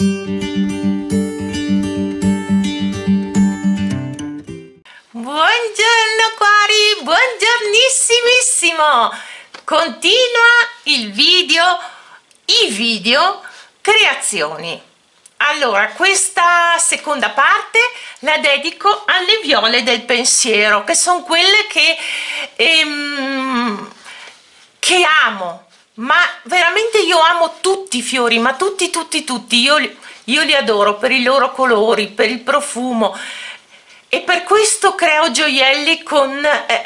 Buongiorno Quari, buongiornissimissimo! Continua il video, i video creazioni. Allora, questa seconda parte la dedico alle viole del pensiero, che sono quelle che, ehm, che amo, ma veramente io amo tutti i fiori, ma tutti, tutti, tutti, io, io li adoro per i loro colori, per il profumo. E per questo creo gioielli con... Eh,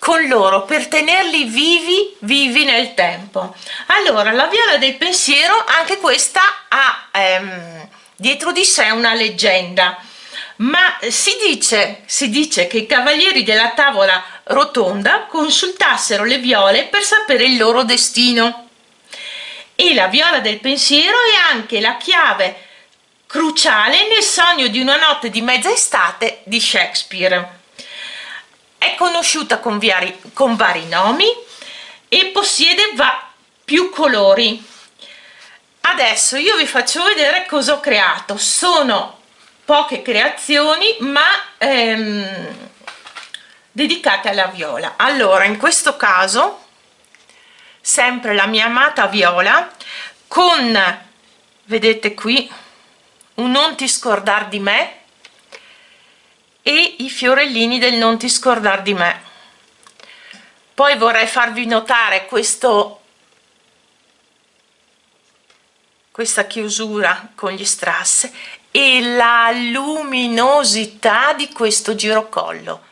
con loro per tenerli vivi vivi nel tempo. Allora la viola del pensiero anche questa ha ehm, dietro di sé una leggenda ma si dice, si dice che i cavalieri della tavola rotonda consultassero le viole per sapere il loro destino. E la viola del pensiero è anche la chiave cruciale nel sogno di una notte di mezza estate di Shakespeare. È conosciuta con vari, con vari nomi e possiede più colori. Adesso io vi faccio vedere cosa ho creato. Sono poche creazioni ma ehm, dedicate alla viola. Allora in questo caso sempre la mia amata viola con vedete qui un non ti scordar di me e i fiorellini del non ti scordar di me. Poi vorrei farvi notare questo questa chiusura con gli strass e la luminosità di questo girocollo.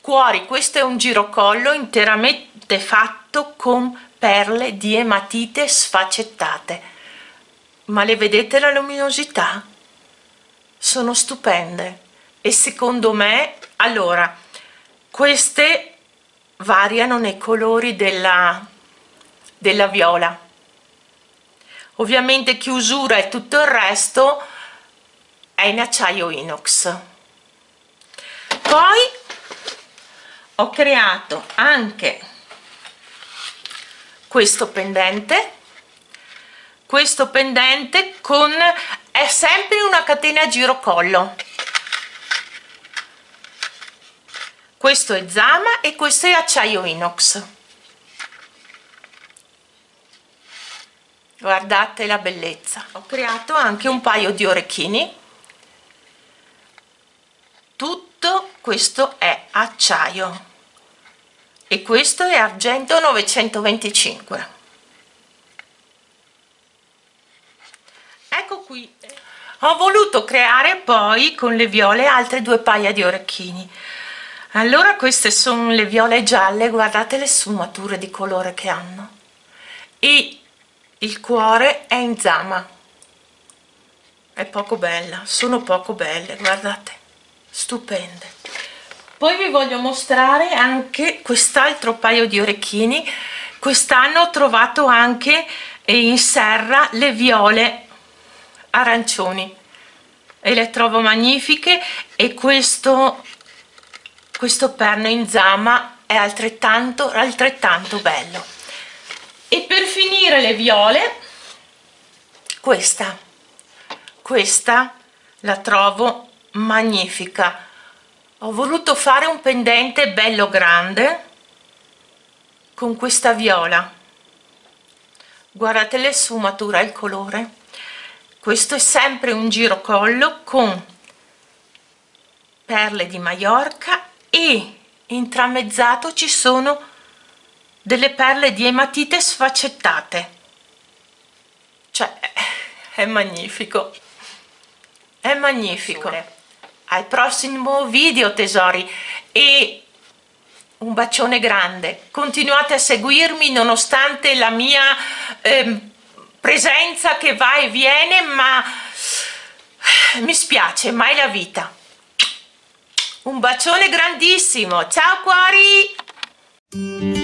Cuori questo è un girocollo interamente fatto con perle di ematite sfaccettate. Ma le vedete la luminosità? Sono stupende. E secondo me allora queste variano nei colori della, della viola. Ovviamente chiusura e tutto il resto è in acciaio inox. Poi ho creato anche questo pendente. Questo pendente con è sempre una catena a girocollo. Questo è Zama e questo è acciaio inox. Guardate la bellezza. Ho creato anche un paio di orecchini tutto questo è acciaio. E questo è argento 925 ecco qui. Ho voluto creare poi con le viole altre due paia di orecchini. Allora queste sono le viole gialle guardate le sfumature di colore che hanno. E il cuore è in zama. È poco bella sono poco belle guardate stupende. Poi vi voglio mostrare anche quest'altro paio di orecchini. Quest'anno ho trovato anche in serra le viole arancioni. E le trovo magnifiche. E questo questo perno in zama è altrettanto altrettanto bello. E per finire le viole questa. Questa la trovo magnifica. Ho voluto fare un pendente bello grande con questa viola. Guardate le sfumature il colore. Questo è sempre un giro collo con perle di Maiorca e intramezzato ci sono delle perle di ematite sfaccettate. Cioè è magnifico. È magnifico al prossimo video tesori. E un bacione grande. Continuate a seguirmi nonostante la mia eh, presenza che va e viene ma mi spiace mai la vita. Un bacione grandissimo, ciao cuori!